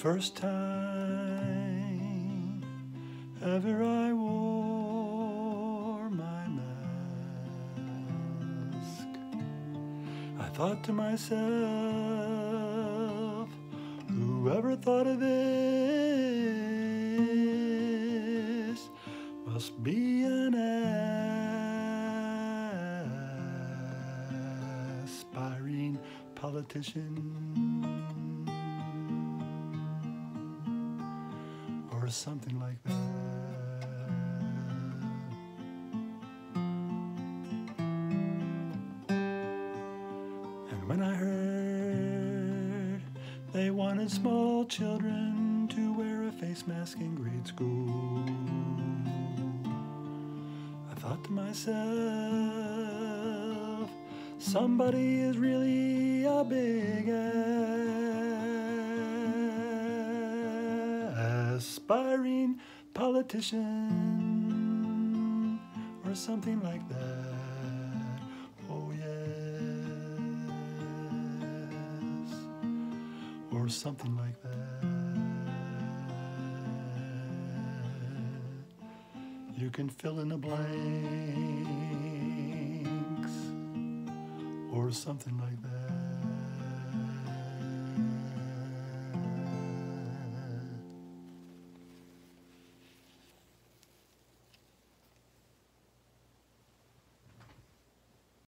first time ever I wore my mask, I thought to myself, whoever thought of this must be an aspiring politician. Something like that. And when I heard they wanted small children to wear a face mask in grade school, I thought to myself, somebody is really a big aspiring politician or something like that. Oh, yes, or something like that. You can fill in the blanks or something like that.